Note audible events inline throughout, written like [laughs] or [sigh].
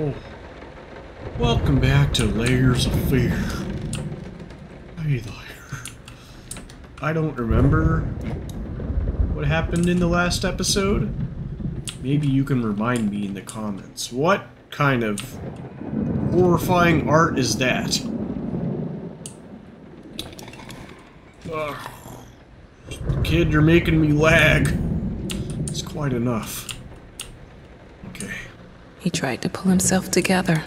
Oh. Welcome back to Layers of Fear. Hey there. I don't remember what happened in the last episode. Maybe you can remind me in the comments. What kind of horrifying art is that? Ugh. Kid, you're making me lag. It's quite enough. Okay. He tried to pull himself together.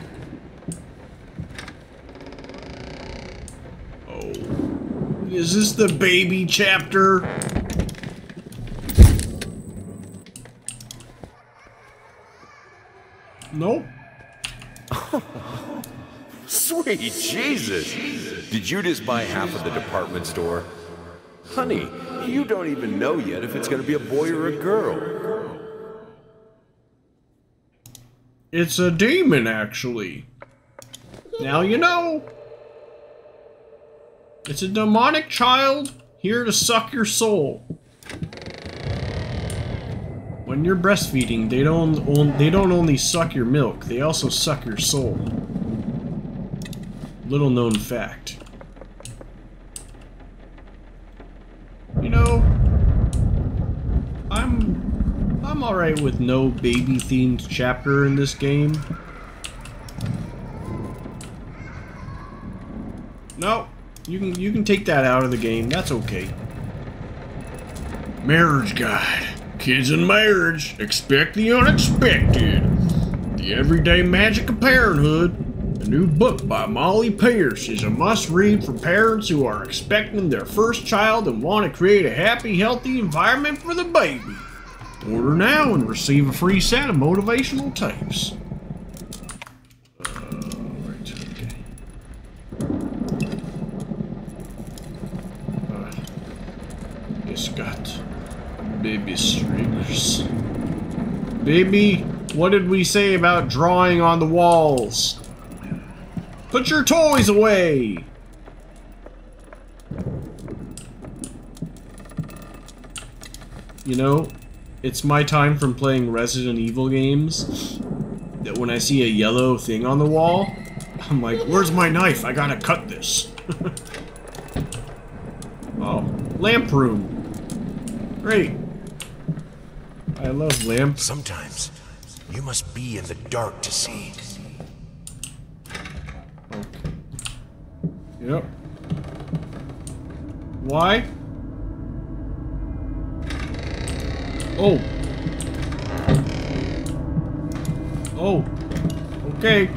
Oh. Is this the baby chapter? Nope. [laughs] Sweet Jesus! Did you just buy half of the department store? Honey, you don't even know yet if it's gonna be a boy or a girl. It's a demon, actually. Now you know. It's a demonic child here to suck your soul. When you're breastfeeding, they don't on, they don't only suck your milk, they also suck your soul. Little known fact. You know, I'm I'm all right with no baby themed chapter in this game. No, you can you can take that out of the game. That's okay. Marriage guide. Kids in marriage expect the unexpected. The everyday magic of parenthood. A new book by Molly Pierce is a must-read for parents who are expecting their first child and want to create a happy, healthy environment for the baby. Order now and receive a free set of motivational tapes. Okay. Uh, it's got baby streamers. Baby, what did we say about drawing on the walls? Put your toys away! You know, it's my time from playing Resident Evil games that when I see a yellow thing on the wall, I'm like, where's my knife? I gotta cut this. [laughs] oh, lamp room. Great. I love lamps. Sometimes you must be in the dark to see. Okay. Yep. Why? Oh. Oh. Okay.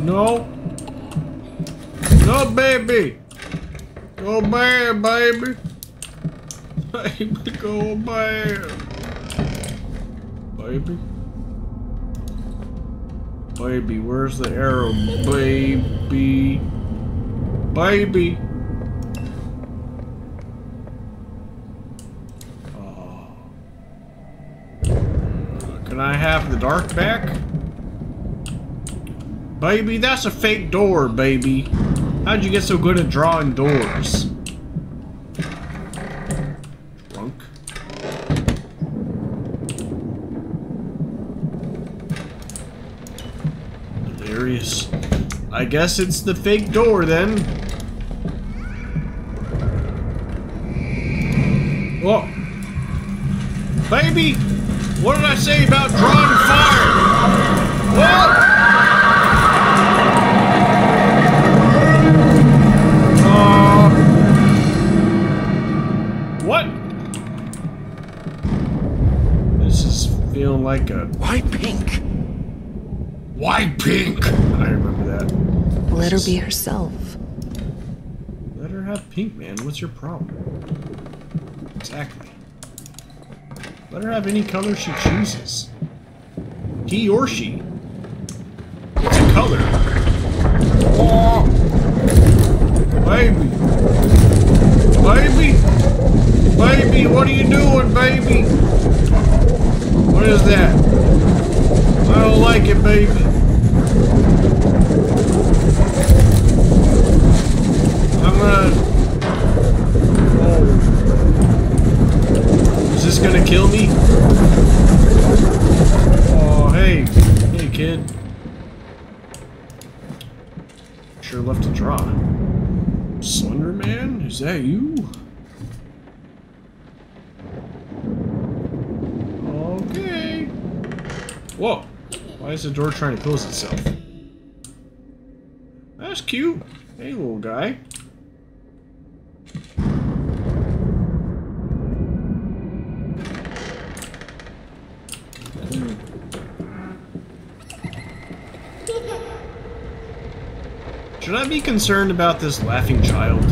No. No, baby. Go bad, baby. [laughs] Baby, go bad. Baby. Baby, where's the arrow? Baby. Baby. Oh. Can I have the dark back? Baby, that's a fake door, baby. How'd you get so good at drawing doors? Drunk. I guess it's the fake door then. Oh. Baby! What did I say about drawing like a Why pink? Why pink? I remember that. Let her be herself. Let her have pink, man. What's your problem? Exactly. Let her have any color she chooses. He or she. It's a color. Oh. Baby. Baby. Baby, what are you doing, baby? What is that? I don't like it, baby. I'm gonna... Oh. Is this gonna kill me? Oh, hey. Hey, kid. Sure left a draw. Slender Man? Is that you? Okay. Whoa. Why is the door trying to close itself? That's cute. Hey, little guy. Should I be concerned about this laughing child?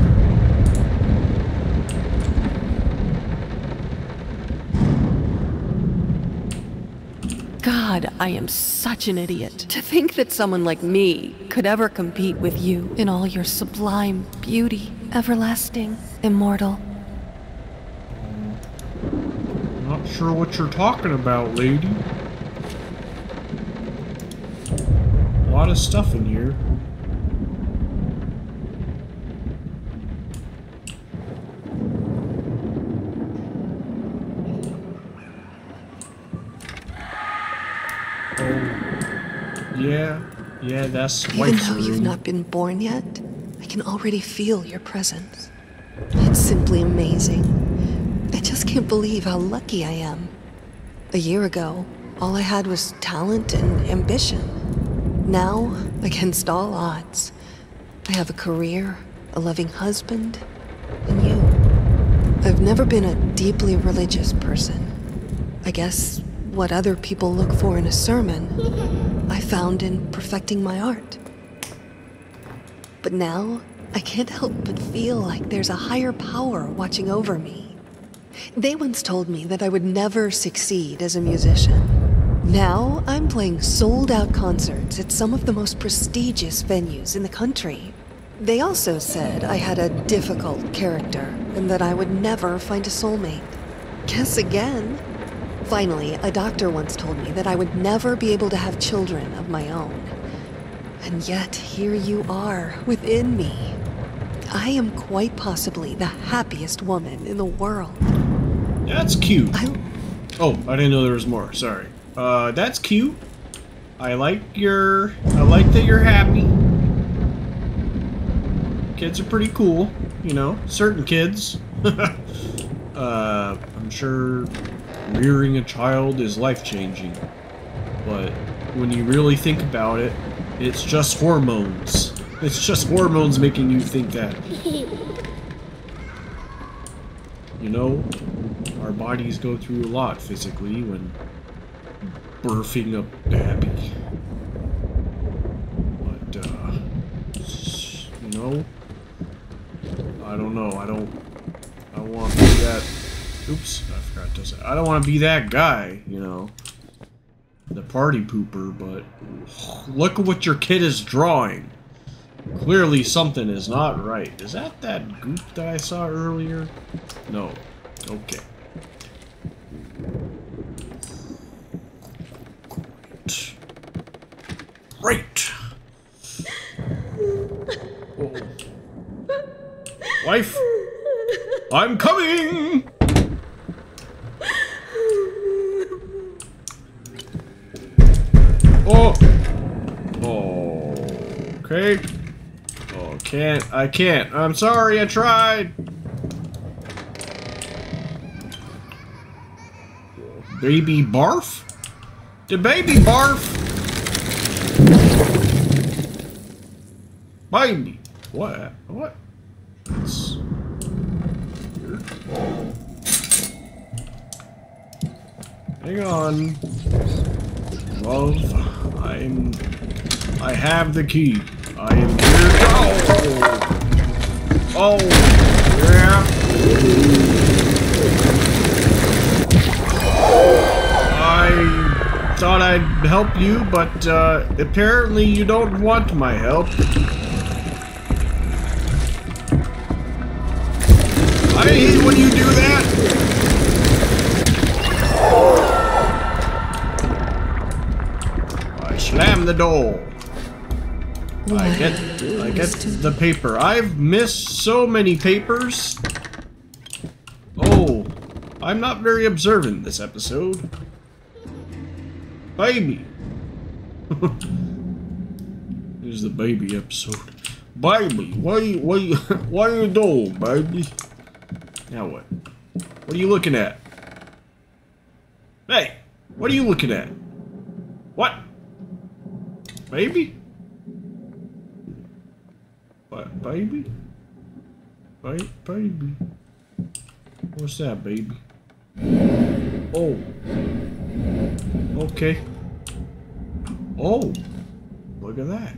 I am such an idiot. To think that someone like me could ever compete with you in all your sublime beauty, everlasting, immortal. Not sure what you're talking about, lady. A lot of stuff in here. Yeah, yeah, that's Even though you've not been born yet, I can already feel your presence. It's simply amazing. I just can't believe how lucky I am. A year ago, all I had was talent and ambition. Now, against all odds, I have a career, a loving husband, and you. I've never been a deeply religious person. I guess what other people look for in a sermon, [laughs] I found in perfecting my art. But now, I can't help but feel like there's a higher power watching over me. They once told me that I would never succeed as a musician. Now, I'm playing sold out concerts at some of the most prestigious venues in the country. They also said I had a difficult character and that I would never find a soulmate. Guess again. Finally, a doctor once told me that I would never be able to have children of my own. And yet, here you are, within me. I am quite possibly the happiest woman in the world. That's cute. I. Oh, I didn't know there was more. Sorry. Uh, that's cute. I like your. I like that you're happy. Kids are pretty cool, you know. Certain kids. [laughs] uh, I'm sure rearing a child is life changing, but when you really think about it, it's just hormones. It's just hormones making you think that. You know, our bodies go through a lot physically when birthing a baby. But, uh, you know, I don't know. I don't, I want to be that. Oops, I forgot to say. I don't want to be that guy, you know, the party pooper. But look at what your kid is drawing. Clearly, something is not right. Is that that goop that I saw earlier? No. Okay. Right. Oh. Wife, I'm coming. Oh. Oh. Okay. Oh, can't. I can't. I'm sorry. I tried. Baby barf? The baby barf? Baby. What? What? Hang on. Love, I'm... I have the key. I am here. Oh! Oh! Yeah! I thought I'd help you, but uh, apparently you don't want my help. I hate when you do that. I slam the door. I get, I get the paper. I've missed so many papers. Oh, I'm not very observant this episode. Baby. [laughs] this is the baby episode. Baby, what [laughs] you, what you doing, baby? Now what? What are you looking at? Hey, what are you looking at? What? Baby? What, baby? Ba baby? What's that, baby? Oh. Okay. Oh. Look at that.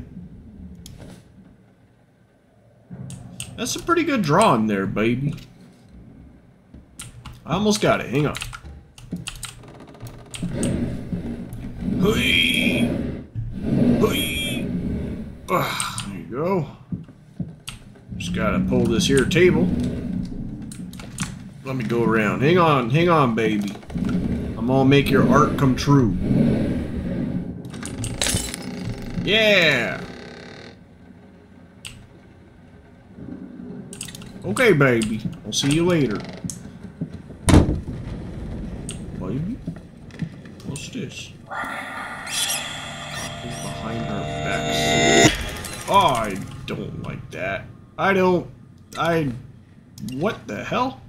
That's a pretty good drawing there, baby. I almost got it. Hang on. Hey. Hey. There you go. Just gotta pull this here table. Let me go around. Hang on, hang on, baby. I'm gonna make your art come true. Yeah! Okay, baby. I'll see you later. Baby? What's this? I don't like that. I don't... I... What the hell?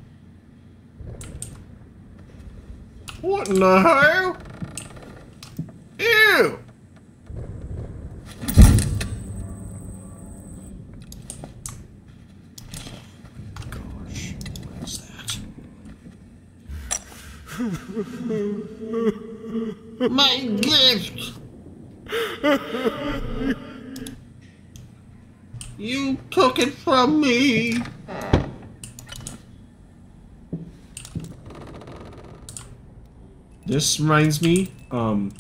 What in the hell? Ew! Gosh, what is that? [laughs] My gift! You took it from me! This reminds me, um,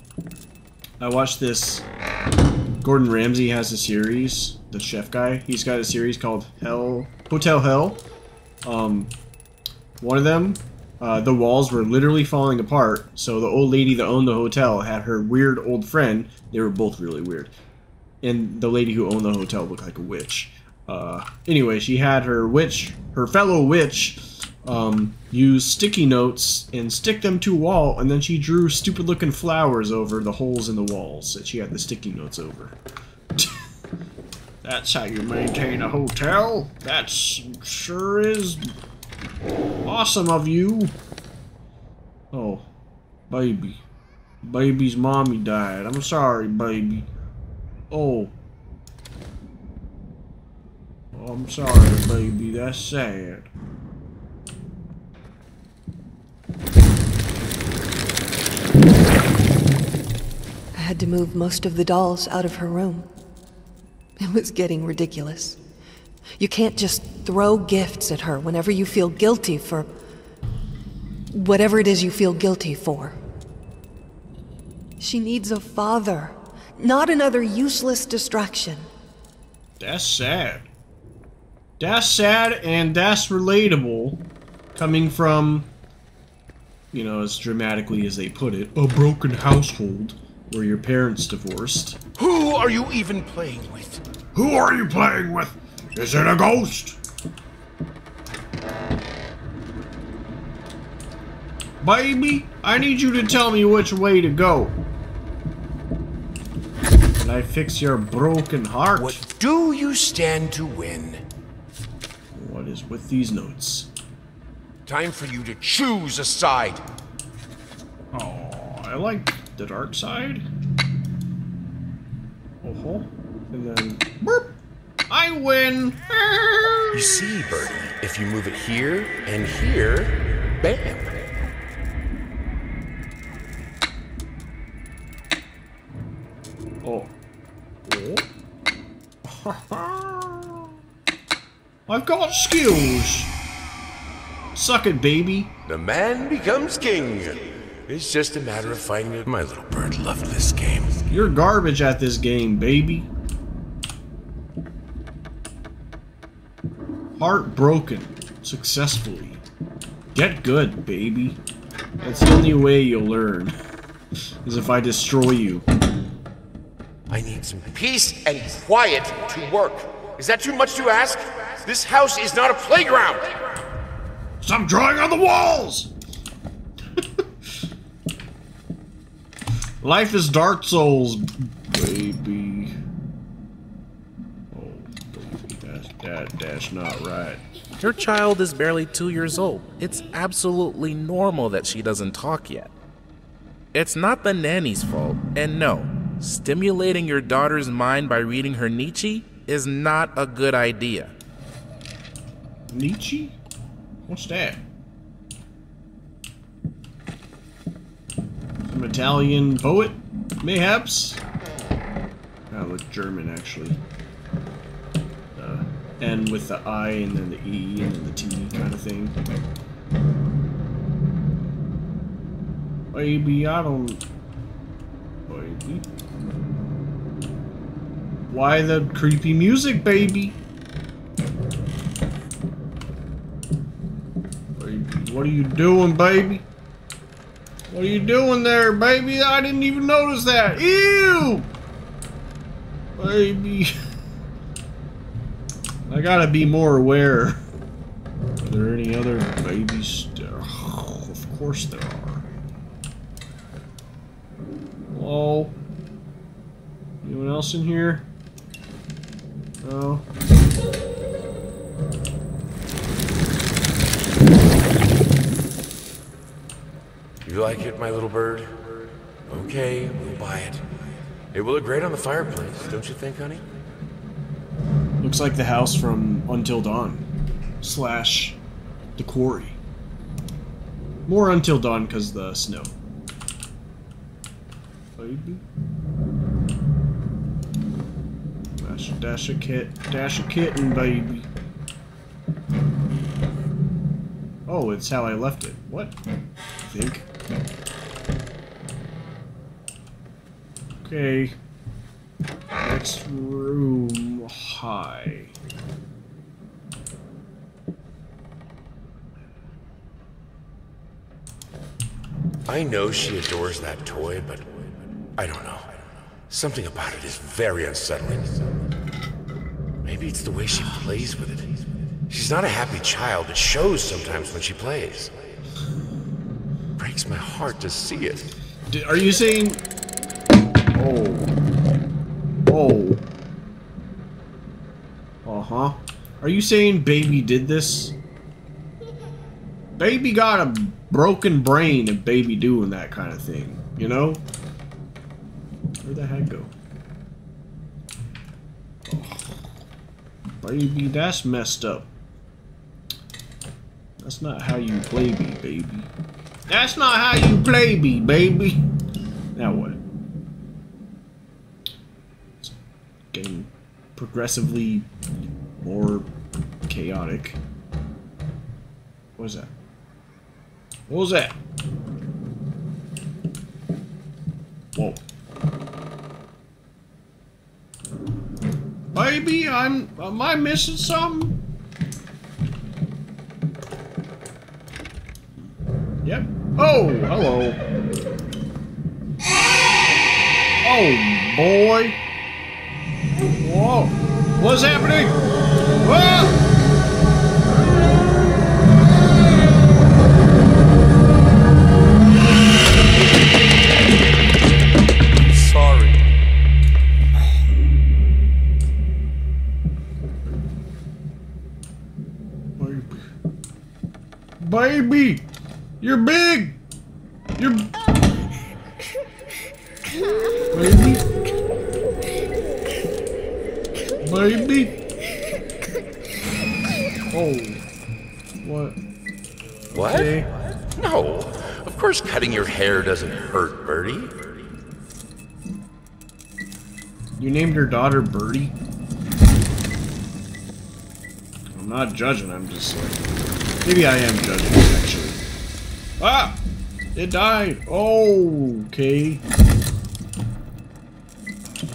I watched this. Gordon Ramsay has a series, the chef guy. He's got a series called Hell Hotel Hell. Um, one of them, uh, the walls were literally falling apart. So the old lady that owned the hotel had her weird old friend. They were both really weird, and the lady who owned the hotel looked like a witch. Uh, anyway, she had her witch, her fellow witch, um, use sticky notes and stick them to a wall, and then she drew stupid looking flowers over the holes in the walls that she had the sticky notes over. [laughs] That's how you maintain a hotel? That sure is awesome of you. Oh, baby. Baby's mommy died. I'm sorry, baby. Oh. I'm sorry, baby. That's sad. I had to move most of the dolls out of her room. It was getting ridiculous. You can't just throw gifts at her whenever you feel guilty for whatever it is you feel guilty for. She needs a father, not another useless distraction. That's sad. That's sad and that's relatable coming from, you know, as dramatically as they put it, a broken household where your parents divorced. Who are you even playing with? Who are you playing with? Is it a ghost? Baby, I need you to tell me which way to go. I fix your broken heart? What do you stand to win? What is with these notes? Time for you to choose a side. Oh, I like the dark side. Oh, ho. and then burp. I win. You see, Birdie, if you move it here and here, bam. Oh. Oh. [laughs] I've got skills. Suck it, baby. The man becomes king. It's just a matter of finding it. My little bird loved this game. You're garbage at this game, baby. Heartbroken. Successfully. Get good, baby. That's the only way you'll learn. [laughs] Is if I destroy you. I need some peace and quiet to work. Is that too much to ask? This house is not a playground. Some drawing on the walls! [laughs] Life is Dark Souls, baby. Oh, baby, that's that that's not right. Your child is barely two years old. It's absolutely normal that she doesn't talk yet. It's not the nanny's fault, and no, stimulating your daughter's mind by reading her Nietzsche is not a good idea. Nietzsche? What's that? Some Italian poet, mayhaps? That look German, actually. The N with the I and then the E and then the T kind of thing. Maybe I don't... Baby. Why the creepy music, baby? What are you doing, baby? What are you doing there, baby? I didn't even notice that. Ew! Baby. [laughs] I gotta be more aware. Are there any other babies? [sighs] Oh, of course there are. Hello? Anyone else in here? No. You like it, my little bird? Okay, we'll buy it. It will look great on the fireplace, don't you think, honey? Looks like the house from Until Dawn. Slash the quarry. More Until Dawn because the snow. Baby. Dash, dash a kit, dash a kitten, baby. Oh, it's how I left it. What? I think. Okay. Next room high. I know she adores that toy, but I don't know. Something about it is very unsettling. Maybe it's the way she plays with it. She's not a happy child. It shows sometimes when she plays. Breaks my heart to see it. Are you saying? Oh. Oh. Uh huh. Are you saying baby did this? Baby got a broken brain and baby doing that kind of thing, you know? Where'd the heck go? Baby, that's messed up. That's not how you play me, baby. That's not how you play me, baby. Now what? It's getting progressively more chaotic. What was that? What was that? Whoa. Baby, I'm. Am I missing something? Yep. Oh, hello. Oh, boy. Whoa. What's happening? Whoa! Baby. You're big. You're. Baby. Baby. Oh. What? What? Okay. No. Of course cutting your hair doesn't hurt, Birdie. You named your daughter Birdie? I'm not judging, I'm just like. Maybe I am judging, actually. Ah! It died! Oh, okay.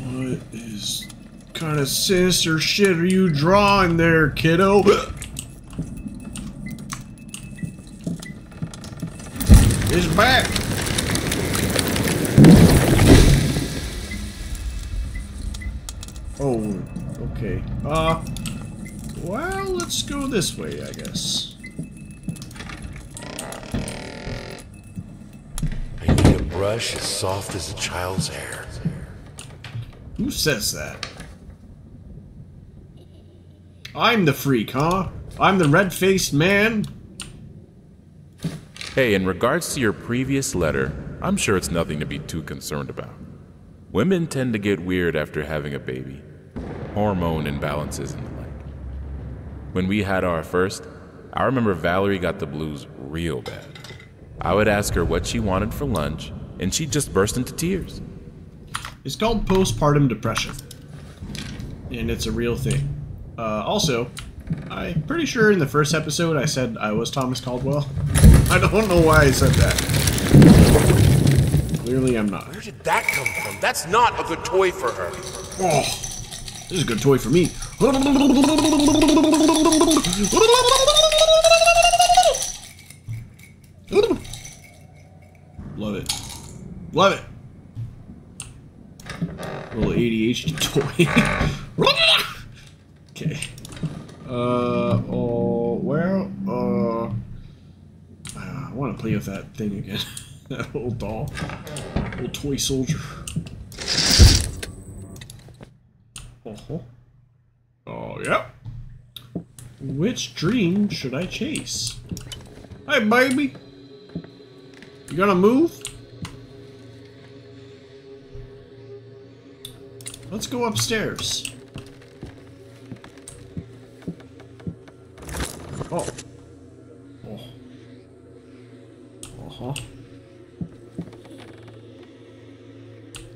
What is kind of sinister shit are you drawing there, kiddo? It's back! Oh, okay. Uh, well, let's go this way, I guess. I need a brush as soft as a child's hair. Who says that? I'm the freak, huh? I'm the red-faced man? Hey, in regards to your previous letter, I'm sure it's nothing to be too concerned about. Women tend to get weird after having a baby, hormone imbalances and the like. When we had our first, I remember Valerie got the blues real bad. I would ask her what she wanted for lunch, and she'd just burst into tears. It's called postpartum depression. And it's a real thing. Uh, also, I'm pretty sure in the first episode I said I was Thomas Caldwell. [laughs] I don't know why I said that. Clearly I'm not. Where did that come from? That's not a good toy for her. Oh, this is a good toy for me. [laughs] Love it. Love it. Little ADHD toy. [laughs] okay. Uh, oh, well, uh, I want to play with that thing again. [laughs] that little doll. Little toy soldier. Oh, oh, yeah. Which dream should I chase? Hey, baby. You gonna move? Let's go upstairs. Oh. Oh. Uh-huh.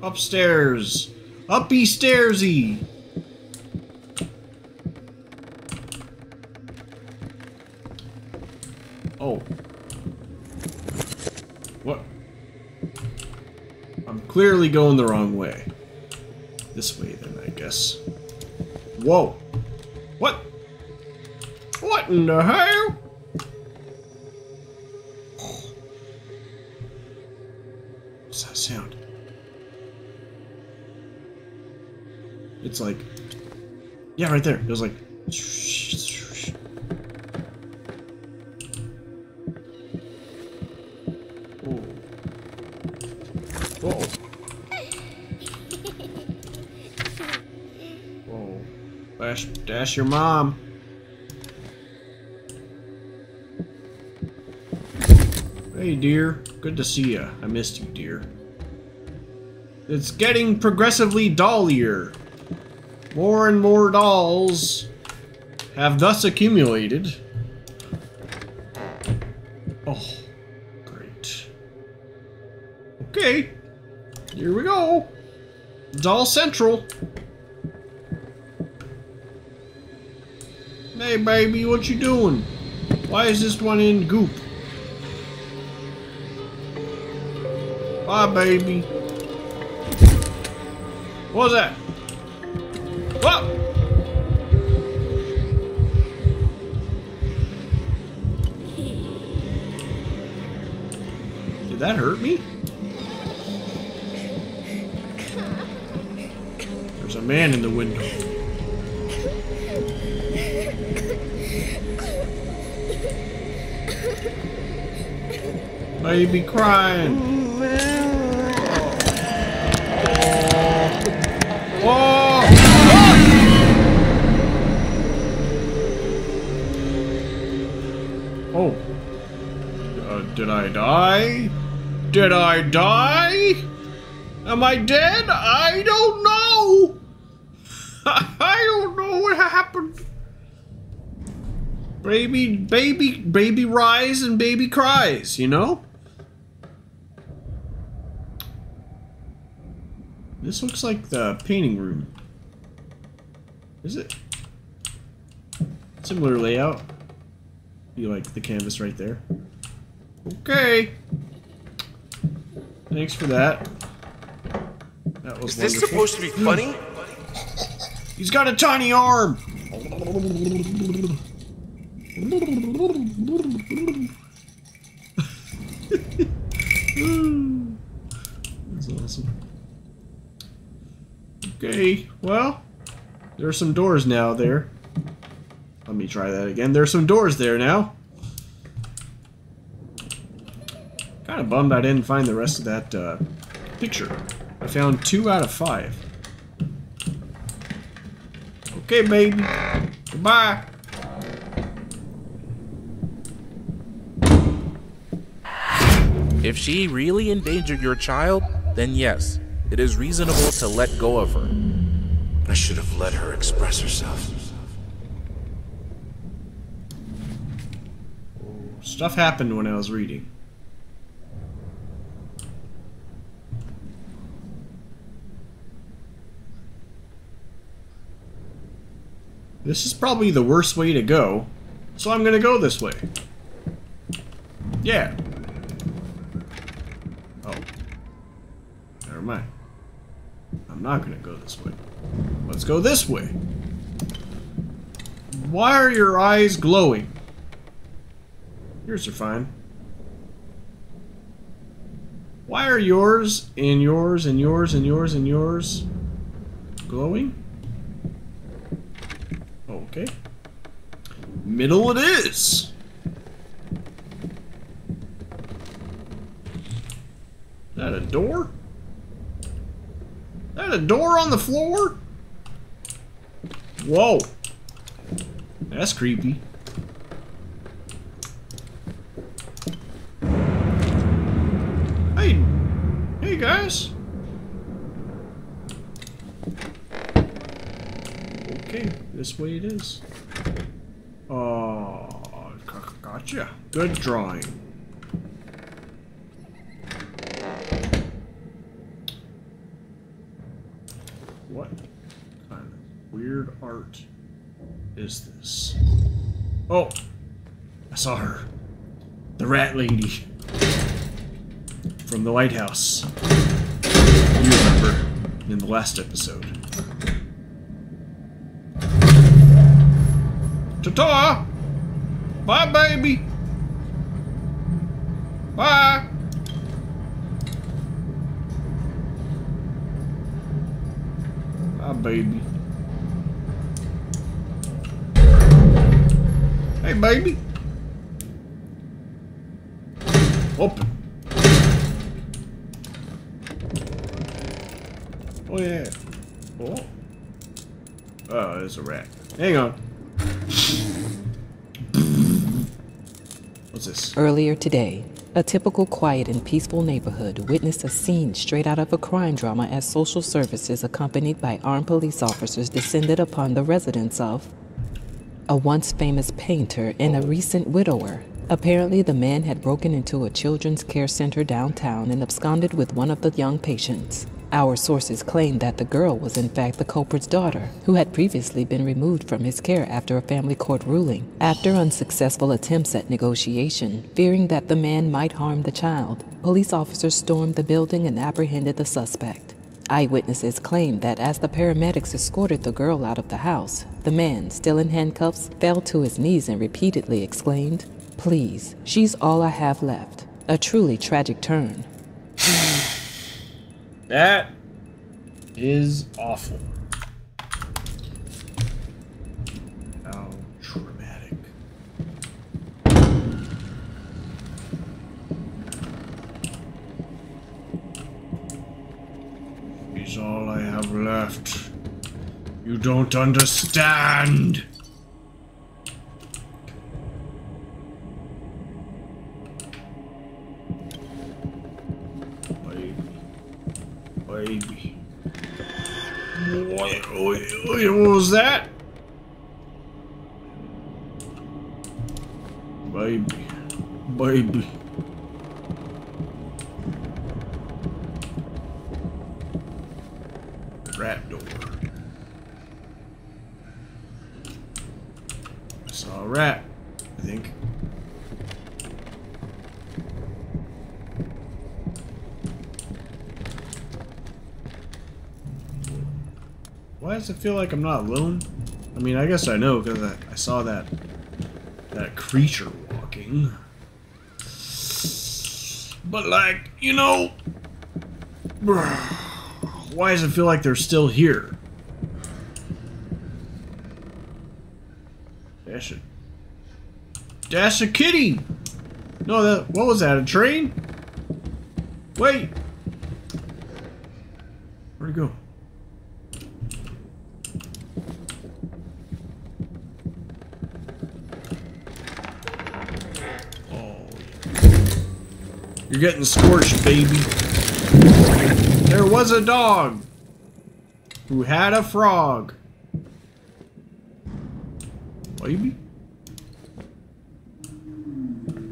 Upstairs. Uppy stairsy. Oh. What? I'm clearly going the wrong way. This. Whoa. What? What in the hell? What's that sound? It's like... Yeah, right there. It was like... Dash your mom. Hey, dear. Good to see you. I missed you, dear. It's getting progressively dollier. More and more dolls have thus accumulated. Oh, great. Okay, here we go. Doll Central. Hey, baby, what you doing? Why is this one in goop? Bye, baby. What was that? What? Did that hurt me? There's a man in the window. Baby crying. Oh! Oh. Uh, did I die? Did I die? Am I dead? I don't know. [laughs] I don't know what happened. Baby, baby, baby rise and baby cries, you know? This looks like the painting room. Is it? Similar layout. You like the canvas right there. Okay. Thanks for that. That was Is this wonderful. supposed to be hmm. funny? He's got a tiny arm. That's awesome. Okay, well, there are some doors now there. Let me try that again. There are some doors there now. Kind of bummed I didn't find the rest of that uh, picture. I found two out of five. Okay, baby. Goodbye. If she really endangered your child, then yes, it is reasonable to let go of her. I should have let her express herself. Stuff happened when I was reading. This is probably the worst way to go, so I'm gonna go this way. Yeah. Oh. Never mind. I'm not gonna go this way. Let's go this way. Why are your eyes glowing? Yours are fine. Why are yours and yours and yours and yours and yours glowing? Okay. Middle it is. Is That a door? A door on the floor? Whoa. That's creepy. Hey, hey guys. Okay, this way it is. Oh, gotcha. Good drawing. What kind of weird art is this? Oh, I saw her. The rat lady from the White House. You remember in the last episode. Ta-ta! Bye, baby! Bye! Bye, baby. Baby! Open. Oh yeah. Oh. Uh, oh, there's a rat. Hang on. What's this? Earlier today, a typical quiet and peaceful neighborhood witnessed a scene straight out of a crime drama as social services accompanied by armed police officers descended upon the residence of a once famous painter and a recent widower. Apparently, the man had broken into a children's care center downtown and absconded with one of the young patients. Our sources claim that the girl was in fact the culprit's daughter, who had previously been removed from his care after a family court ruling. After unsuccessful attempts at negotiation, fearing that the man might harm the child, police officers stormed the building and apprehended the suspect. Eyewitnesses claim that as the paramedics escorted the girl out of the house, the man, still in handcuffs, fell to his knees and repeatedly exclaimed, Please, she's all I have left. A truly tragic turn. [sighs] That is awful. How traumatic. He's all I have left. You don't understand. Baby. Baby. What, what, was that? Baby. Baby. Rat door. I saw a rat, I think. Why does it feel like I'm not alone? I mean, I guess I know because I, I saw that that creature walking. But like, you know, why does it feel like they're still here? Dash it. Dash a kitty. No, that what was that? A train? Wait! Where'd he go? Oh. You're getting scorched, baby. Was a dog who had a frog. Baby?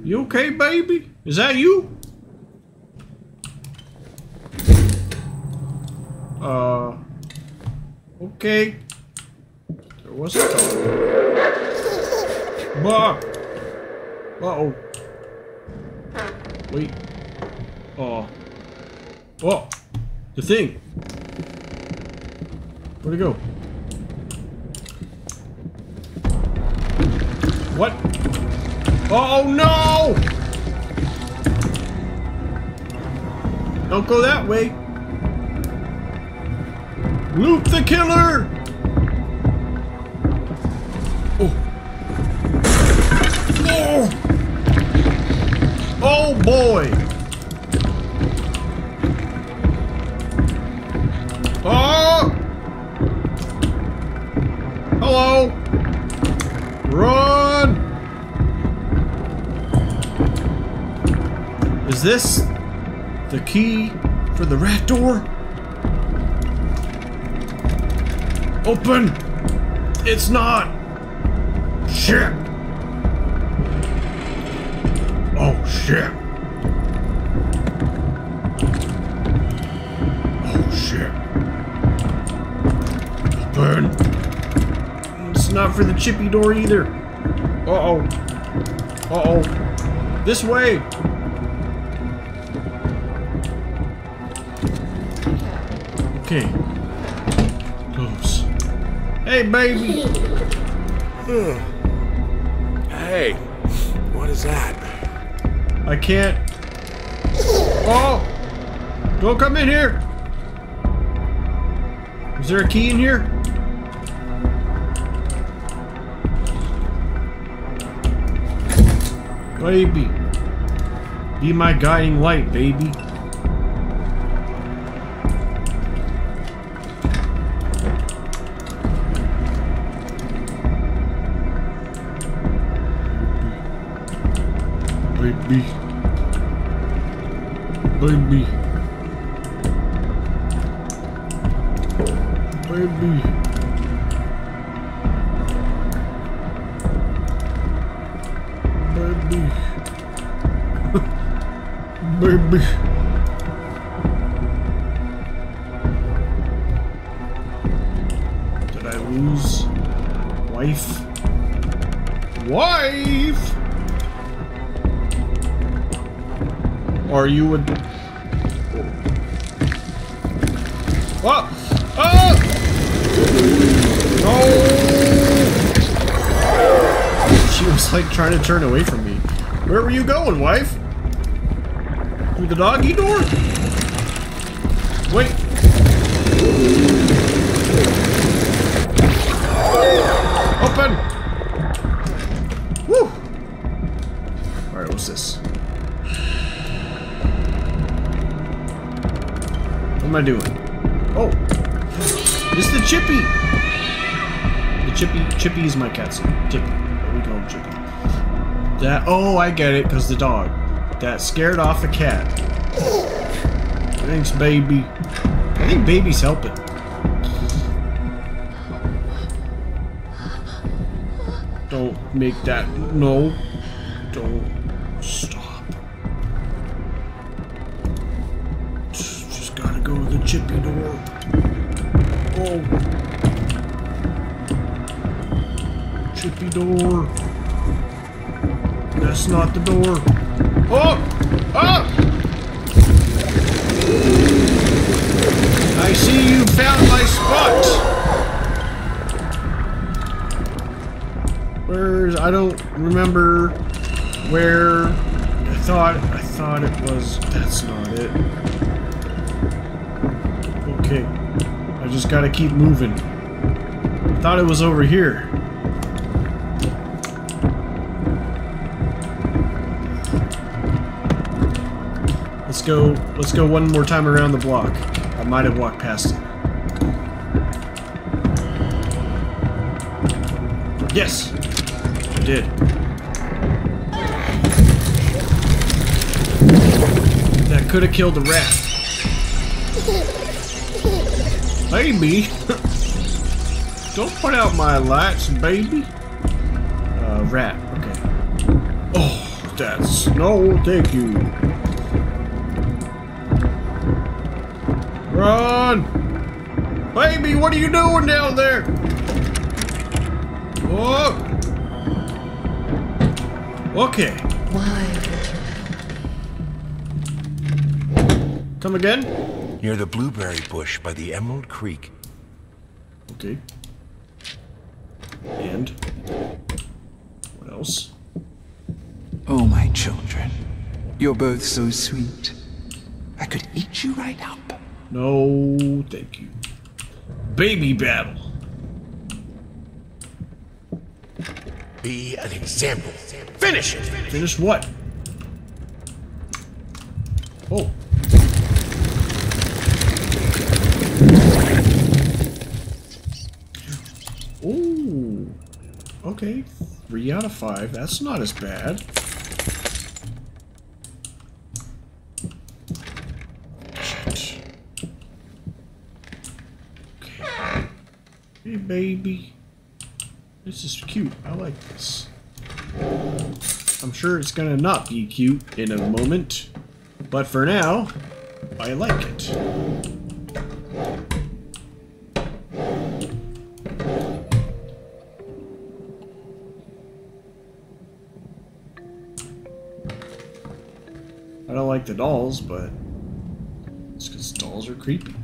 You okay, baby? Is that you? Uh. Okay. There was a dog. Bah! Uh-oh. Wait. Oh. Oh! The thing! Where'd it go? What? Oh no! Don't go that way. Loop the killer! Is this the key for the rat door? Open! It's not! Shit! Oh shit! Oh shit! Open! It's not for the chippy door either. Uh-oh. Uh-oh. This way! Okay. Close. Hey, baby! Hmm. Hey, what is that? I can't. Oh! Don't come in here! Is there a key in here? Baby. Be my guiding light, baby. Baby. Baby. Baby. Baby. Baby. Did I lose wife? Wife! Or you would. What? Oh! No! She was like trying to turn away from me. Where were you going, wife? Through the doggy door? Wait. Open! Woo! Alright, what's this? Am I doing? Oh! Is the Chippy! The Chippy, Chippy is my cat's name. Chippy. We go, Chippy. That, oh, I get it, because the dog. That scared off the cat. Thanks, baby. I think baby's helping. Don't make that, no. Don't gotta go to the chippy door. Oh. Chippy door. That's not the door. Oh! Oh! I see you found my spot. Where's I don't remember where I thought I thought it was that's not it. Okay. I just gotta keep moving. I thought it was over here. Let's go. Let's go one more time around the block. I might have walked past it. Yes, I did. That could have killed the rat. Baby, [laughs] don't put out my lights, baby. Uh, rat. Okay. Oh, that's no, thank you. Run! Baby, what are you doing down there? Oh! Okay. Why? Come again? Near the blueberry bush by the Emerald Creek. Okay. And? What else? Oh, my children. You're both so sweet. I could eat you right up. No, thank you. Baby battle. Be an example. Finish it! Finish what? Oh. Ooh. Okay. Three out of five. That's not as bad. Shit. Okay. Hey, baby. This is cute. I like this. I'm sure it's gonna not be cute in a moment, but for now, I like it. I don't like the dolls, but it's because dolls are creepy.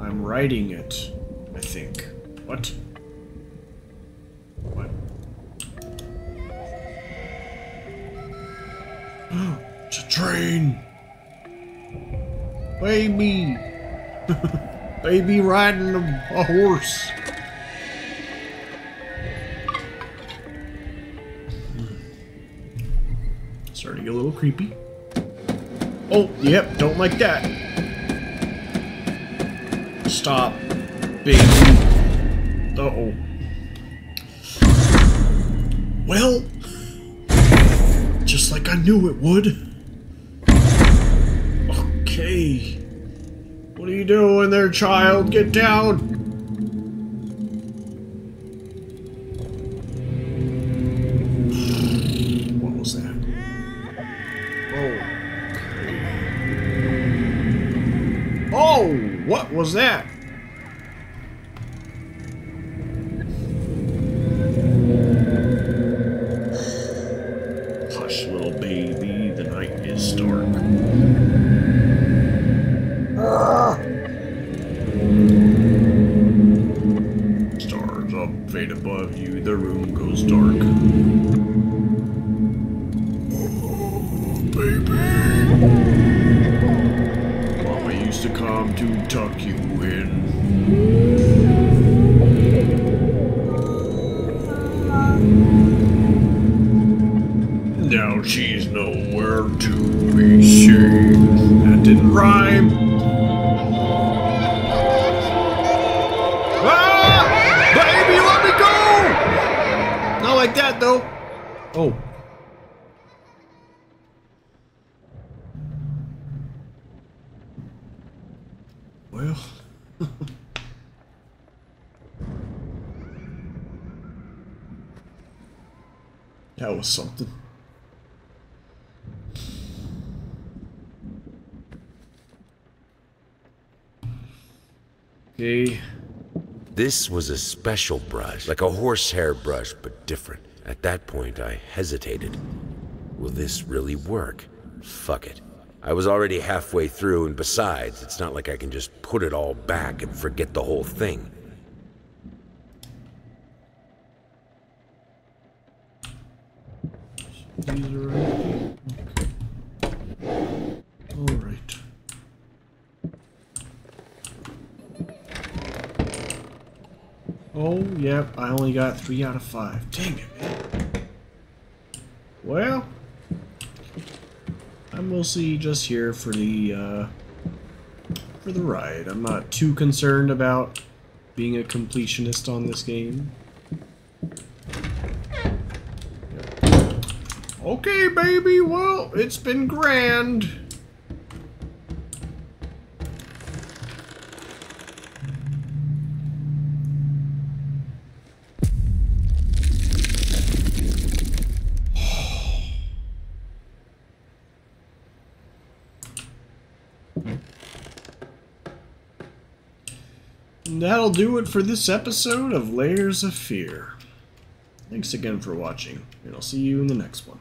I'm writing it, I think. What? What? [gasps] it's a train! Baby! [laughs] Baby riding a, a horse. A little creepy. Oh, yep, don't like that. Stop, baby. Uh-oh. Well, just like I knew it would. Okay. What are you doing there, child? Get down. Was something. Okay. This was a special brush, like a horsehair brush, but different. At that point, I hesitated. Will this really work? Fuck it. I was already halfway through, and besides, it's not like I can just put it all back and forget the whole thing. These are. All right. Oh, yep. I only got three out of five. Dang it, man. Well, I'm mostly just here for the uh, for the ride. I'm not too concerned about being a completionist on this game. Okay, baby. Well, it's been grand. And that'll do it for this episode of Layers of Fear. Thanks again for watching, and I'll see you in the next one.